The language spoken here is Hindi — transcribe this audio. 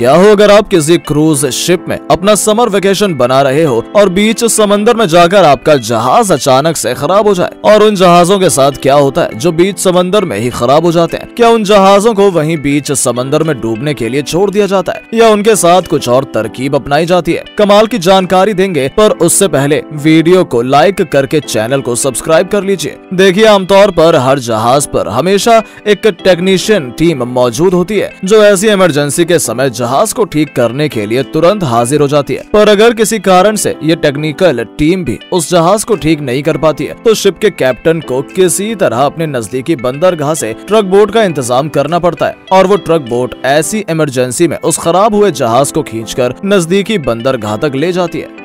क्या हो अगर आप किसी क्रूज शिप में अपना समर वेकेशन बना रहे हो और बीच समंदर में जाकर आपका जहाज़ अचानक से खराब हो जाए? और उन जहाजों के साथ क्या होता है जो बीच समंदर में ही खराब हो जाते हैं? क्या उन जहाजों को वहीं बीच समंदर में डूबने के लिए छोड़ दिया जाता है? या उनके साथ कुछ और तरकीब अपनाई जाती है? कमाल की जानकारी देंगे, पर उससे पहले वीडियो को लाइक करके चैनल को सब्सक्राइब कर लीजिए। देखिए, आमतौर पर हर जहाज़ पर हमेशा एक टेक्नीशियन टीम मौजूद होती है, जो ऐसी इमरजेंसी के समय जहाज़ को ठीक करने के लिए तुरंत हाजिर हो जाती है। पर अगर किसी कारण से ये टेक्निकल टीम भी उस जहाज़ को ठीक नहीं कर पाती है तो शिप के कैप्टन को किसी तरह अपने नजदीकी बंदरगाह से ट्रक बोट का इंतज़ाम करना पड़ता है। और वो ट्रक बोट ऐसी इमरजेंसी में उस खराब हुए जहाज़ को खींचकर नजदीकी बंदरगाह तक ले जाती है।